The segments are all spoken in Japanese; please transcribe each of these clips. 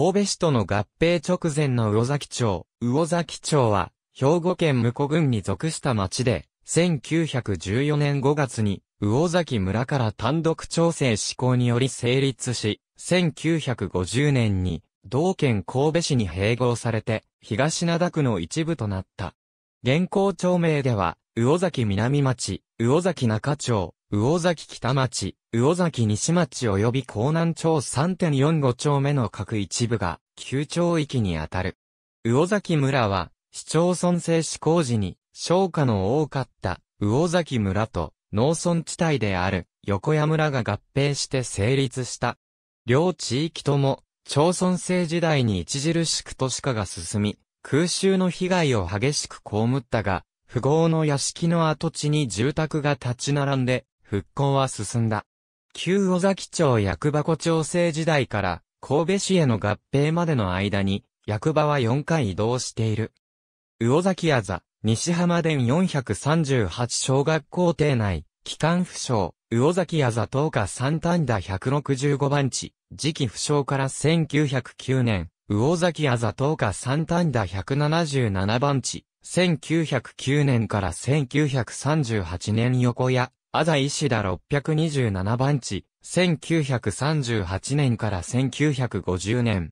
神戸市との合併直前の魚崎町、魚崎町は、兵庫県向古郡に属した町で、1914年5月に、魚崎村から単独調整施行により成立し、1950年に、同県神戸市に併合されて、東灘区の一部となった。現行町名では、魚崎南町、魚崎中町、魚崎北町、魚崎西町及び江南町3.45丁目の各一部が、旧町域にあたる。魚崎村は、市町村制施行時に、商家の多かった、魚崎村と、農村地帯である、横谷村が合併して成立した。両地域とも、町村制時代に著しく都市化が進み、空襲の被害を激しく被ったが、富豪の屋敷の跡地に住宅が立ち並んで、復興は進んだ。旧尾崎町役場湖町制時代から神戸市への合併までの間に役場は4回移動している。魚崎あざ、西浜電438小学校邸内、機関不詳、魚崎あざ10日三単打165番地、時期不詳から1909年、魚崎あざ10日三単打177番地、1909年から1938年横谷、あざ石田627番地、1938年から1950年。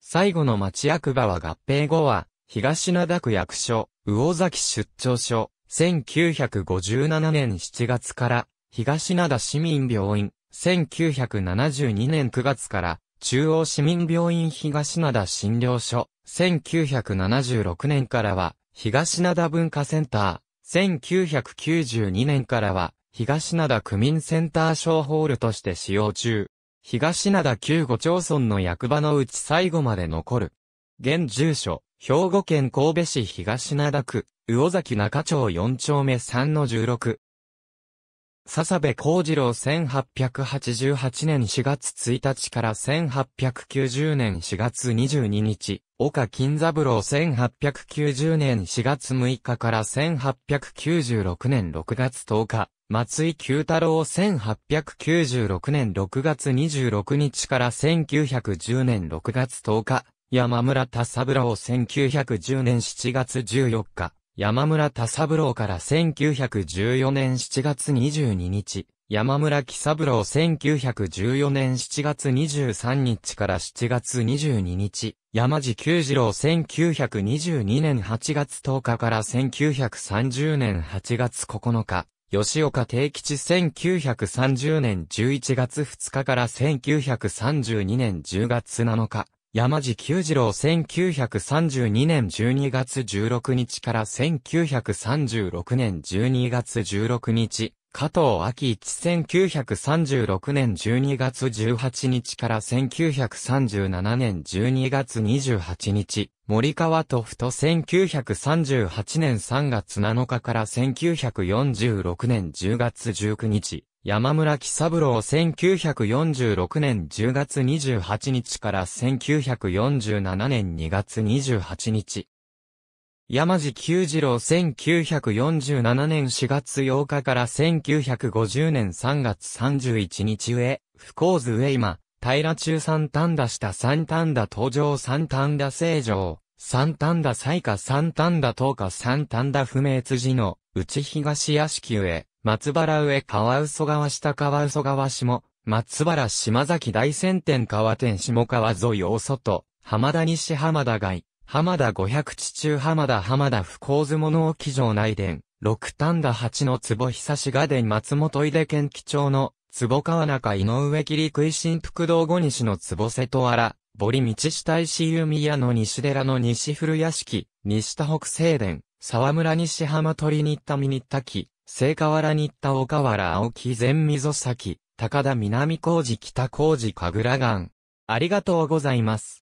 最後の町役場は合併後は、東灘区役所、魚崎出張所、1957年7月から、東灘市民病院、1972年9月から、中央市民病院東灘診療所、1976年からは、東灘文化センター、1992年からは、東灘区民センター小ホールとして使用中。東灘旧五町村の役場のうち最後まで残る。現住所、兵庫県神戸市東灘区、魚崎中町4丁目3の16。笹部幸次郎1888年4月1日から1890年4月22日、岡金三郎1890年4月6日から1896年6月10日、松井九太郎1896年6月26日から1910年6月10日、山村田三郎1910年7月14日、山村田三郎から1914年7月22日、山村木三郎1914年7月23日から7月22日、山地久次郎1922年8月10日から1930年8月9日、吉岡定吉1930年11月2日から1932年10月7日、山地久次郎1932年12月16日から1936年12月16日、加藤昭一1936年12月18日から1937年12月28日、森川とふと1938年3月7日から1946年10月19日、山村木三郎1946年10月28日から1947年2月28日。山地久次郎1947年4月8日から1950年3月31日上、不幸図上今、平中三単打下三単打登場三単打正常、三単打最下三単打東下三単打不明辻の、内東屋敷上、松原上川嘘川下川嘘川下、松原島崎大仙店川店下川沿い大外、浜田西浜田街、浜田五百地中浜田浜田不幸相物置城内殿、六丹田八の坪久志賀殿松本井出県基町の坪川中井上切食い新福道五西の坪瀬戸原、堀道下石湯宮の西寺の西古屋敷、西田北西殿、沢村西浜鳥新田見新田木、聖河原新田岡原青木全溝崎、高田南工事北工事神楽岩。ありがとうございます。